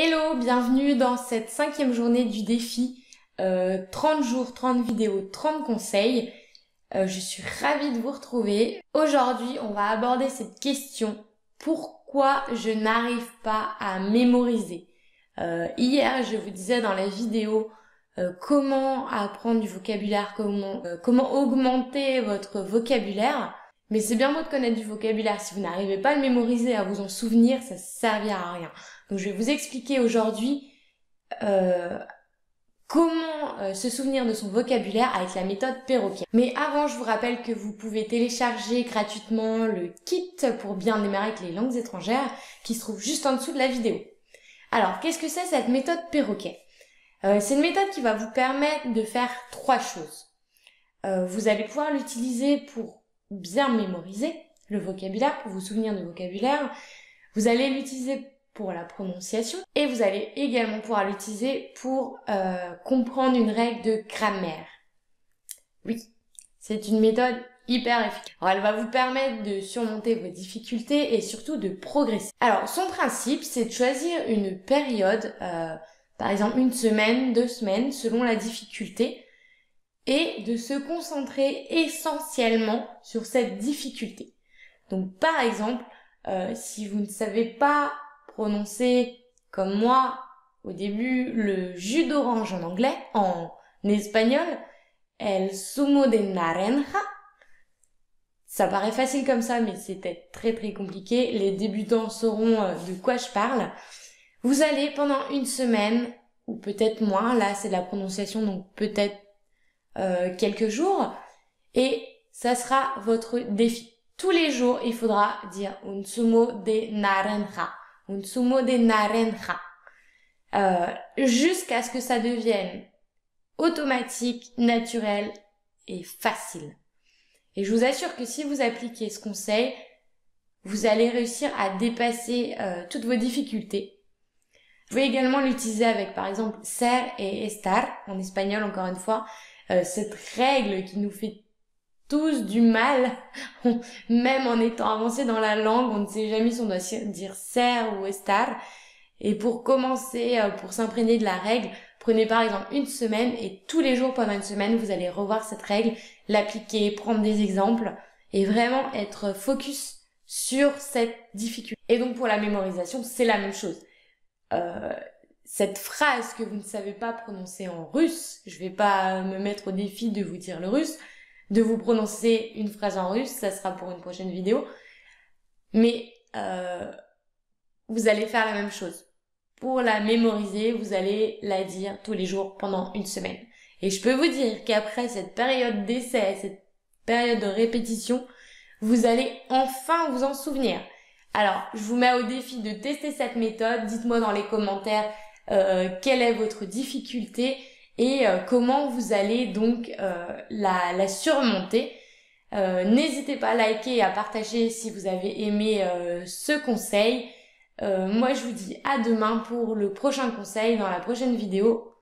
Hello, bienvenue dans cette cinquième journée du défi 30 euh, jours, 30 vidéos, 30 conseils. Euh, je suis ravie de vous retrouver. Aujourd'hui, on va aborder cette question. Pourquoi je n'arrive pas à mémoriser? Euh, Hier, je vous disais dans la vidéo comment apprendre du vocabulaire, comment, comment augmenter votre vocabulaire. Mais c'est bien beau de connaître du vocabulaire. Si vous n'arrivez pas à le mémoriser, à vous en souvenir, ça ne servira à rien. Donc je vais vous expliquer aujourd'hui euh, comment euh, se souvenir de son vocabulaire avec la méthode perroquet. Mais avant, je vous rappelle que vous pouvez télécharger gratuitement le kit pour bien démarrer avec les langues étrangères qui se trouve juste en dessous de la vidéo. Alors, qu'est-ce que c'est cette méthode perroquet? Euh, C'est une méthode qui va vous permettre de faire trois choses. vous allez pouvoir l'utiliser pour bien mémoriser le vocabulaire, pour vous souvenir du vocabulaire. Vous allez l'utiliser pour la prononciation et vous allez également pouvoir l'utiliser pour euh, comprendre une règle de grammaire. Oui, c'est une méthode hyper efficace. Alors, elle va vous permettre de surmonter vos difficultés et surtout de progresser. Alors, son principe, c'est de choisir une période, euh, par exemple une semaine, deux semaines, selon la difficulté, et de se concentrer essentiellement sur cette difficulté. Donc, par exemple, euh, si vous ne savez pas prononcer comme moi au début le jus d'orange en anglais, en espagnol, el zumo de naranja. Ça paraît facile comme ça, mais c'était très très compliqué. Les débutants sauront euh, de quoi je parle. Vous allez pendant une semaine, ou peut-être moins, là c'est de la prononciation, donc peut-être euh, quelques jours, et ça sera votre défi. Tous les jours, il faudra dire un zumo de naranja un zumo de naranja, euh, jusqu'à ce que ça devienne automatique, naturel et facile. Et je vous assure que si vous appliquez ce conseil, vous allez réussir à dépasser euh, toutes vos difficultés. Vous pouvez également l'utiliser avec par exemple ser et estar, en espagnol encore une fois, euh, cette règle qui nous fait tous du mal, même en étant avancé dans la langue, on ne sait jamais si on doit dire ser ou estar. Et pour commencer, euh, pour s'imprégner de la règle, prenez par exemple une semaine et tous les jours pendant une semaine, vous allez revoir cette règle, l'appliquer, prendre des exemples et vraiment être focus sur cette difficulté. Et donc pour la mémorisation, c'est la même chose. Euh, cette phrase que vous ne savez pas prononcer en russe, je vais pas me mettre au défi de vous dire le russe, de vous prononcer une phrase en russe, ça sera pour une prochaine vidéo. Mais euh, vous allez faire la même chose. Pour la mémoriser, vous allez la dire tous les jours pendant une semaine. Et je peux vous dire qu'après cette période d'essai, cette période de répétition, vous allez enfin vous en souvenir. Alors, je vous mets au défi de tester cette méthode. Dites-moi dans les commentaires euh, quelle est votre difficulté et euh, comment vous allez donc euh, la, surmonter. Euh, n'hésitez pas à liker et à partager si vous avez aimé ce conseil. moi je vous dis à demain pour le prochain conseil dans la prochaine vidéo.